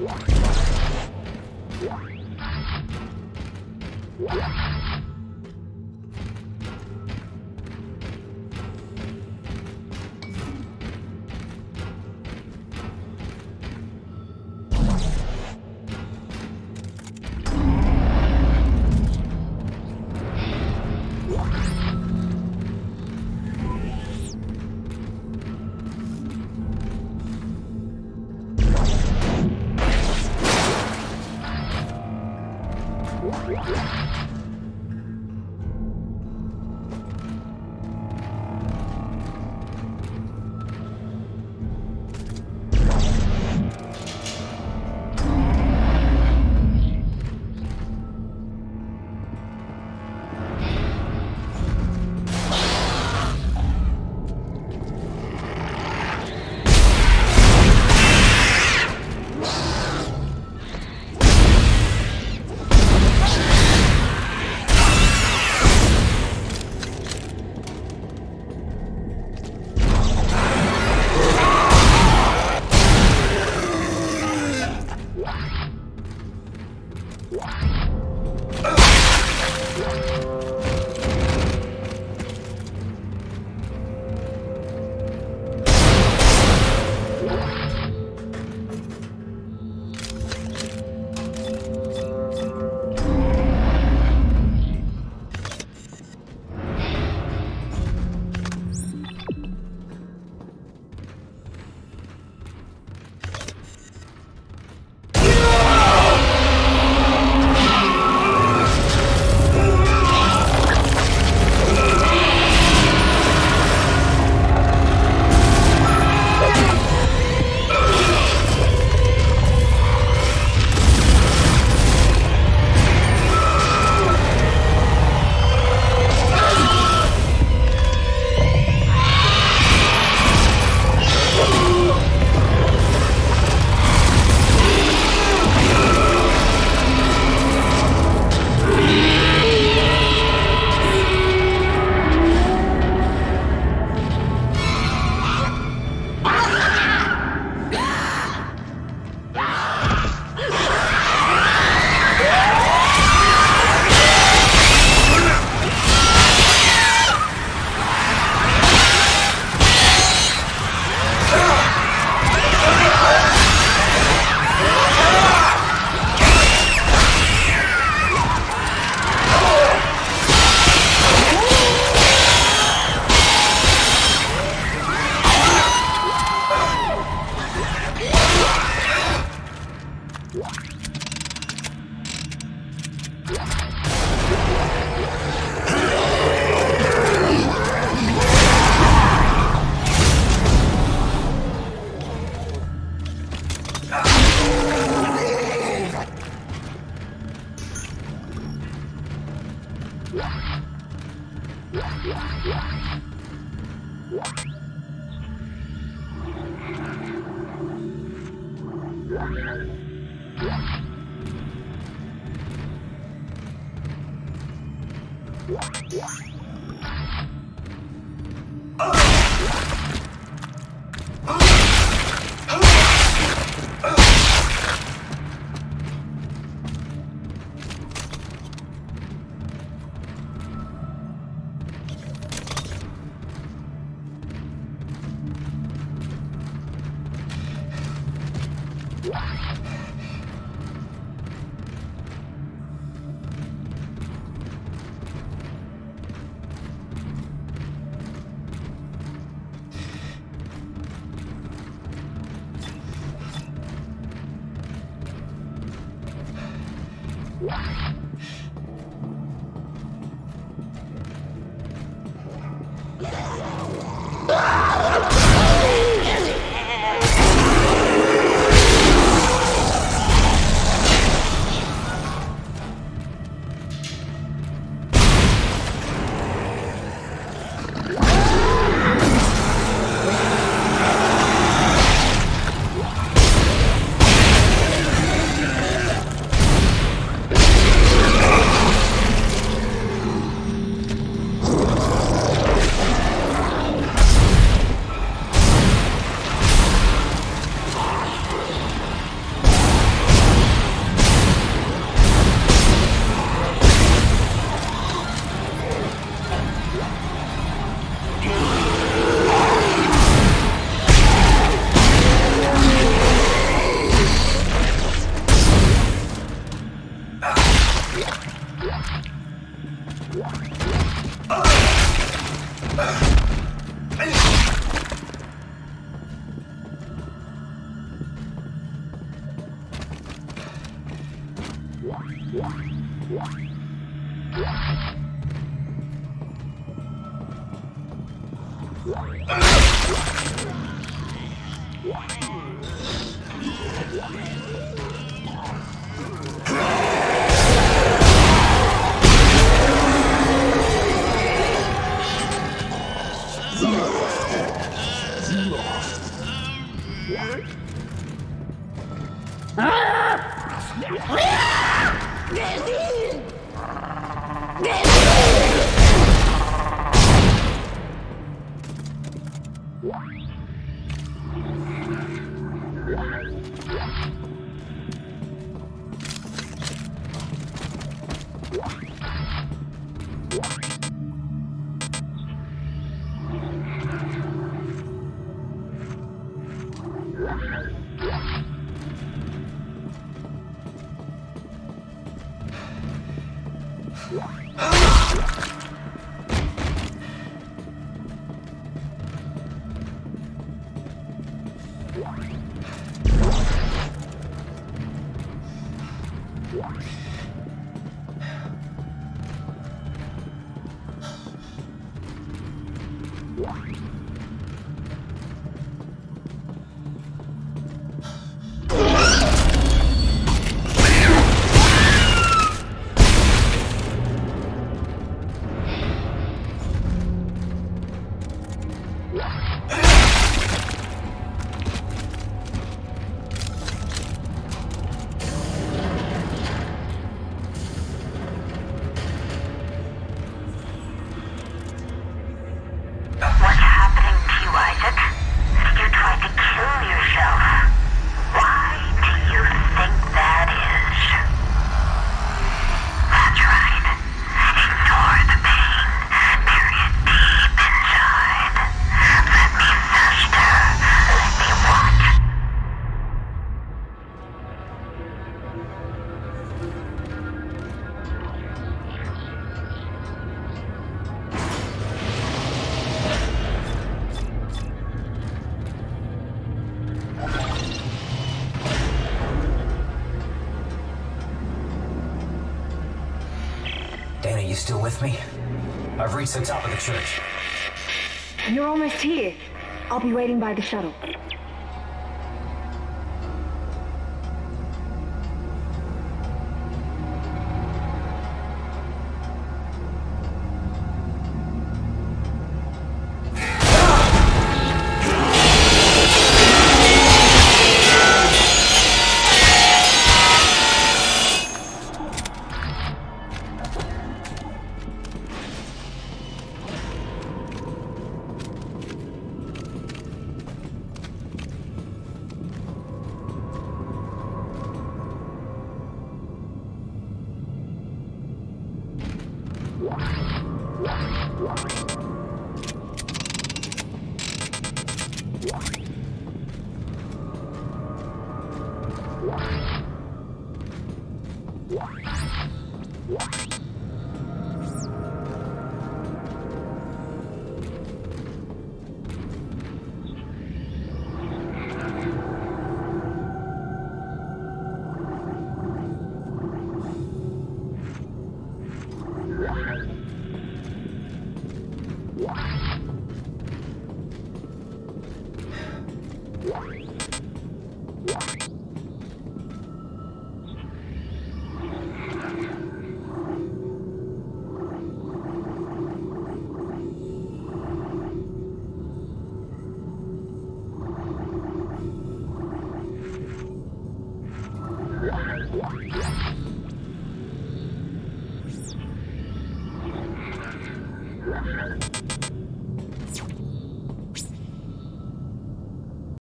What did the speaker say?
What? Yeah. Ah! Yeah. Yeah. What's you still with me? I've reached the top of the church. You're almost here. I'll be waiting by the shuttle. Thank